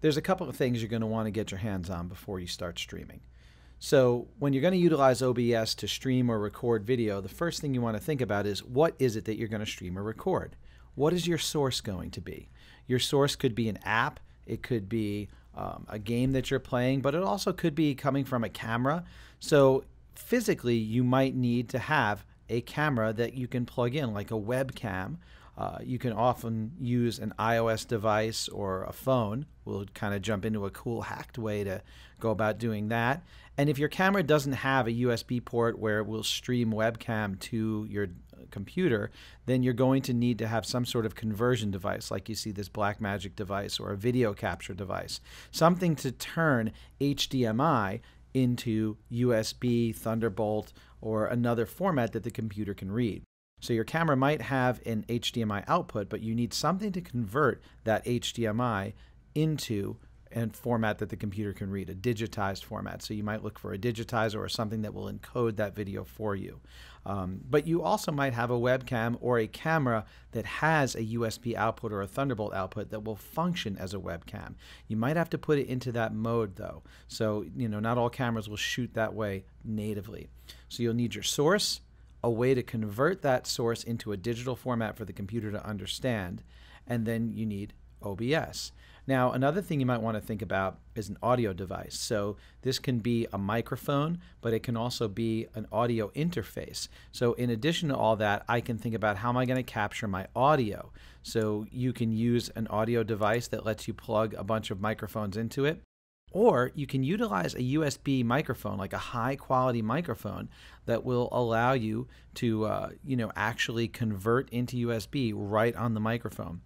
there's a couple of things you're going to want to get your hands on before you start streaming. So, when you're going to utilize OBS to stream or record video, the first thing you want to think about is what is it that you're going to stream or record? What is your source going to be? Your source could be an app, it could be um, a game that you're playing, but it also could be coming from a camera. So, physically, you might need to have a camera that you can plug in, like a webcam uh, you can often use an iOS device or a phone. We'll kind of jump into a cool hacked way to go about doing that. And if your camera doesn't have a USB port where it will stream webcam to your uh, computer, then you're going to need to have some sort of conversion device, like you see this Blackmagic device or a video capture device, something to turn HDMI into USB, Thunderbolt, or another format that the computer can read. So your camera might have an HDMI output, but you need something to convert that HDMI into a format that the computer can read, a digitized format. So you might look for a digitizer or something that will encode that video for you. Um, but you also might have a webcam or a camera that has a USB output or a Thunderbolt output that will function as a webcam. You might have to put it into that mode though. So, you know, not all cameras will shoot that way natively. So you'll need your source, a way to convert that source into a digital format for the computer to understand, and then you need OBS. Now, another thing you might want to think about is an audio device. So, this can be a microphone, but it can also be an audio interface. So, in addition to all that, I can think about how am I going to capture my audio. So, you can use an audio device that lets you plug a bunch of microphones into it. Or you can utilize a USB microphone, like a high quality microphone, that will allow you to, uh, you know, actually convert into USB right on the microphone.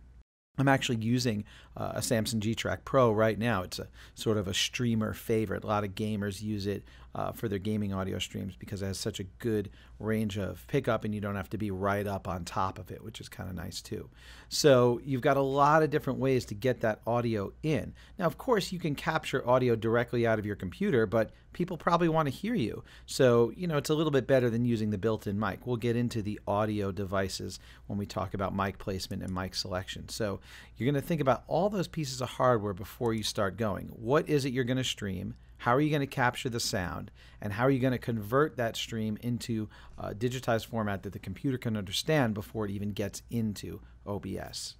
I'm actually using uh, a Samson G Track Pro right now. It's a sort of a streamer favorite. A lot of gamers use it uh, for their gaming audio streams because it has such a good range of pickup and you don't have to be right up on top of it, which is kind of nice too. So you've got a lot of different ways to get that audio in. Now, of course, you can capture audio directly out of your computer, but people probably want to hear you. So, you know, it's a little bit better than using the built in mic. We'll get into the audio devices when we talk about mic placement and mic selection. So you're going to think about all those pieces of hardware before you start going. What is it you're going to stream? How are you going to capture the sound? And how are you going to convert that stream into a digitized format that the computer can understand before it even gets into OBS?